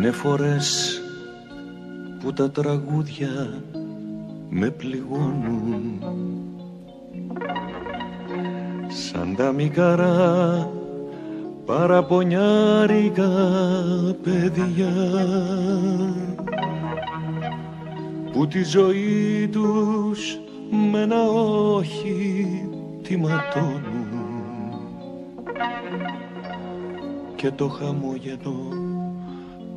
Είναι φορές που τα τραγούδια με πληγώνουν. Σαν τα μικρά παραπονιάρικα παιδιά που τη ζωή τους με ένα όχι τη ματώνουν και το χαμόγελο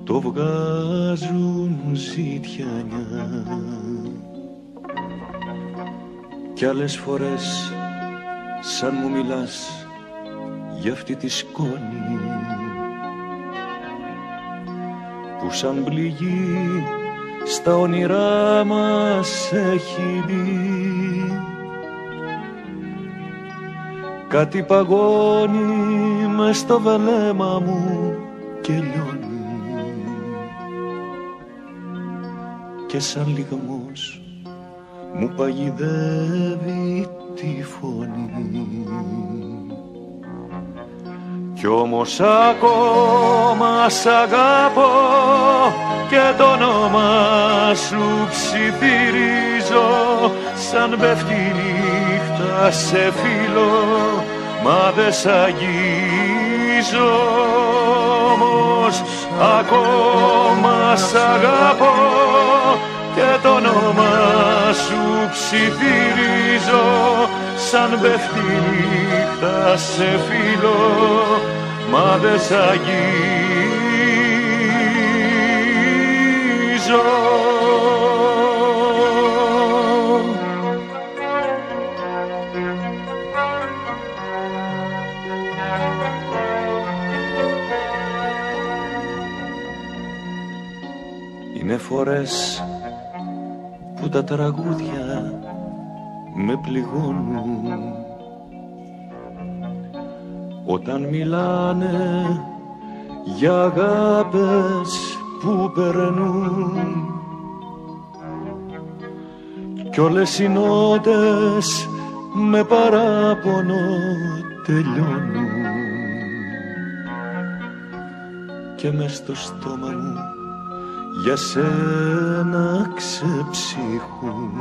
το βγάζουν ζήτιανιά κι άλλες φορές σαν μου μιλάς για αυτή τη σκόνη που σαν πληγή στα όνειρά μας έχει μπει. Κάτι παγώνει μες στο βελέμα μου και λιώνει και σαν λιγμός μου παγιδεύει τη φωνή. Κι όμως ακόμα σ' αγαπώ και το όνομα σου ψιθυρίζω σαν πέφτει νύχτα σε φίλο μα δε σ' αγγίζω όμως ακόμα σ' αγαπώ και το όνομα σου ψιθυρίζω. Σαν πέφτει νύχτα σε φίλο μα δε σ' αγγίζω φορές που τα τραγούδια με πληγώνουν. Όταν μιλάνε για αγάπες που περνούν κι όλες οι νότες με παράπονο τελειώνουν. Και μες στο στόμα μου για σένα ξεψύχουν.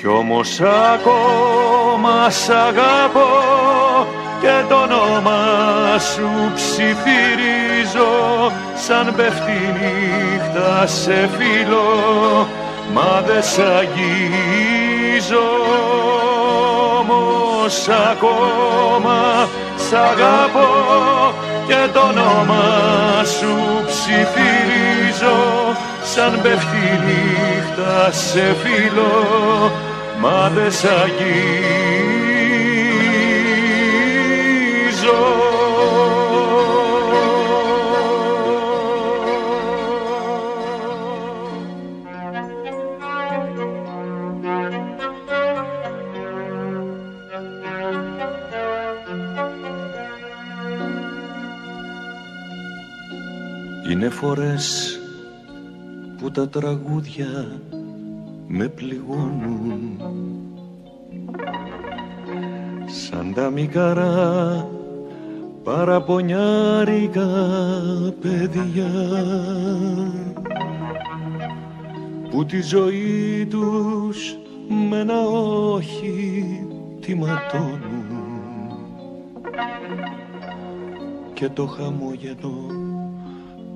Κι όμως ακόμα σ' αγαπώ και το όνομα σου ψιθυρίζω. Σαν πέφτει νύχτα σε φίλο μα δε σ' αγγίζω. Όμως ακόμα σ' αγαπώ και το όνομα σου ψιθυρίζω σαν πέφτει νύχτα σε φίλο μα δε σ' αγγίζω Είναι φορές που τα τραγούδια με πληγώνουν. Σαν τα μικρά παραπονιάρικα παιδιά που τη ζωή τους με ένα όχι τη ματώνουν και το χαμόγελο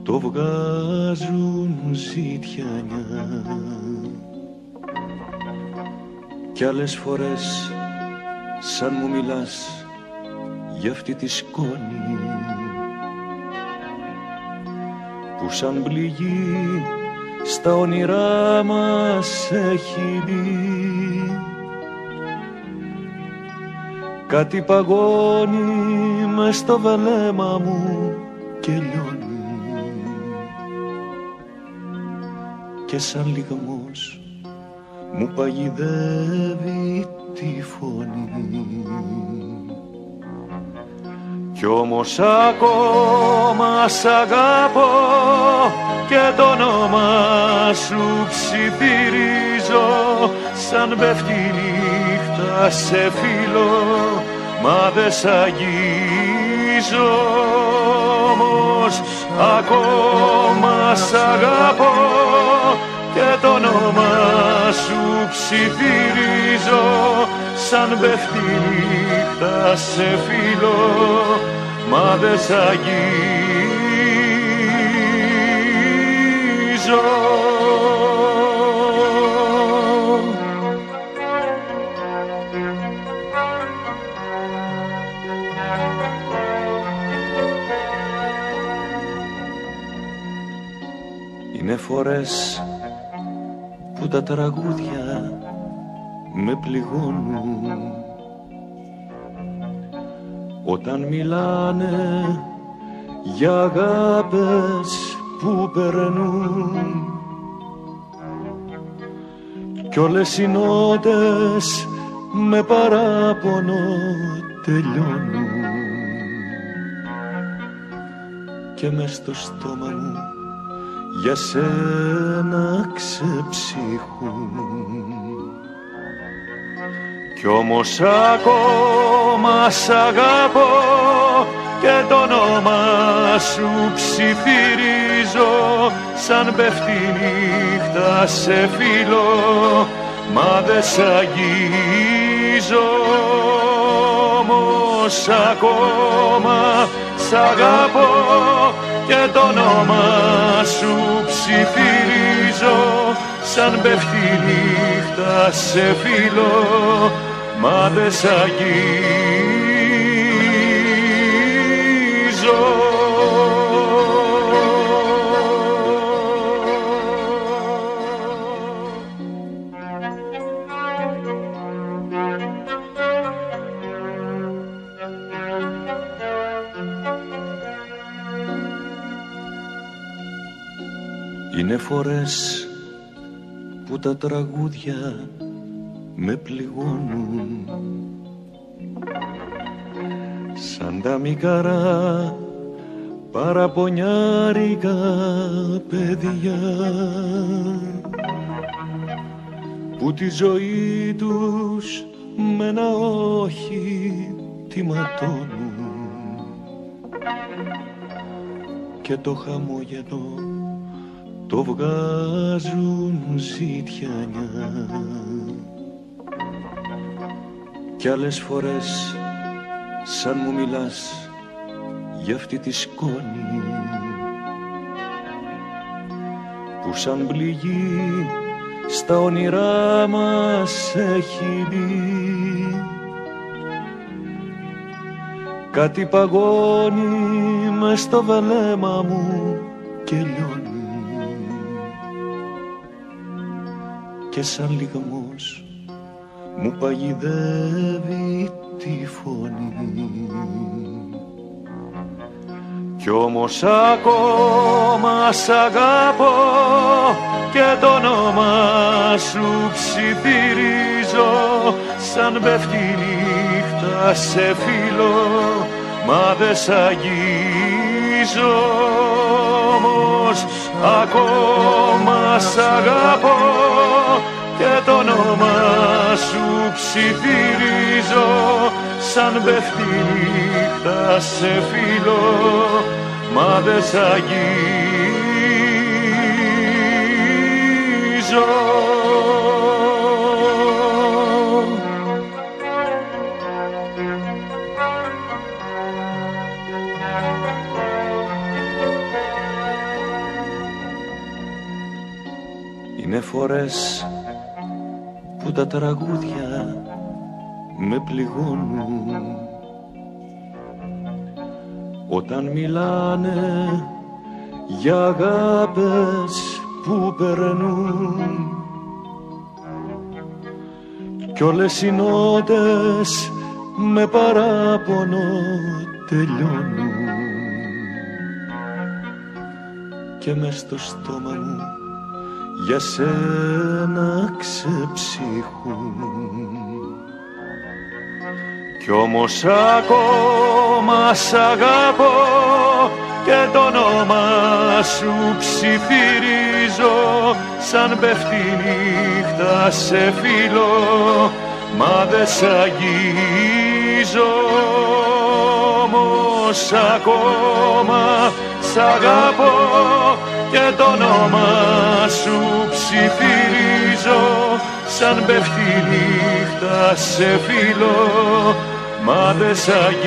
το βγάζουν ζήτιανιά κι άλλες φορές σαν μου μιλάς για αυτή τη σκόνη που σαν πληγή στα όνειρά μας έχει μπει. Κάτι παγώνει μες στο βελέμα μου και λιώνει και σαν λιγμός μου παγιδεύει τη φωνή. Κι όμως ακόμα σ' αγαπώ και το όνομα σου ψιθυρίζω. Σαν πέφτει νύχτα σε φίλο μα δε σ' αγγίζω. Όμως ακόμα σ' αγαπώ και το όνομα σου ψιθυρίζω σαν πέφτει νύχτα σε φίλο μα δε σ' αγγίζω. Είναι φορές που τα τραγούδια με πληγώνουν. Όταν μιλάνε για αγάπες που περνούν κι όλες οι νότες με παράπονο τελειώνουν. Και μες στο στόμα μου για σένα ξεψύχουν. Κι όμως ακόμα σ' αγαπώ και το όνομα σου ψιθυρίζω. Σαν πέφτει νύχτα σε φίλο μα δε σ' αγγίζω. Όμως ακόμα σ' αγαπώ και το όνομα σου ψιθυρίζω. Σαν πέφτει νύχτα σε φίλο μα δε σ' αγγίζω Είναι φορές που τα τραγούδια με πληγώνουν. Σαν τα μικαρά παραπονιάρικα παιδιά που τη ζωή τους με ένα όχι τη ματώνουν και το χαμόγελο το βγάζουν ζητιανιά. Κι άλλες φορές σαν μου μιλάς για αυτή τη σκόνη που σαν πληγή στα όνειρά μας έχει μπει. Κάτι παγώνει μες στο βελέμα μου και λιώνει και σαν λιγμός μου παγιδεύει τη φωνή. Κι όμως ακόμα σ' αγαπώ και το όνομα σου ψιθυρίζω σαν πέφτει νύχτα σε φίλο μα δε σ' αγγίζω όμως ακόμα σ' αγαπώ και το όνομα σου ψιθυρίζω. Σαν πέφτει νύχτα σε φίλο μα δε σ' αγγίζω Είναι φορές που τα τραγούδια με πληγώνουν. Όταν μιλάνε για αγάπες που περνούν κι όλες οι νότες με παράπονο τελειώνουν. Και μες στο στόμα μου για σένα ξεψύχουν. Κι όμως ακόμα σ' αγαπώ και το όνομα σου ψιθυρίζω. Σαν πέφτει νύχτα σε φίλο μα δε σ' αγγίζω. Όμως ακόμα σ' αγαπώ και το όνομα σου ψιθυρίζω σαν πέφτει νύχτα σε φίλο μα δεν σ' αγγίζω.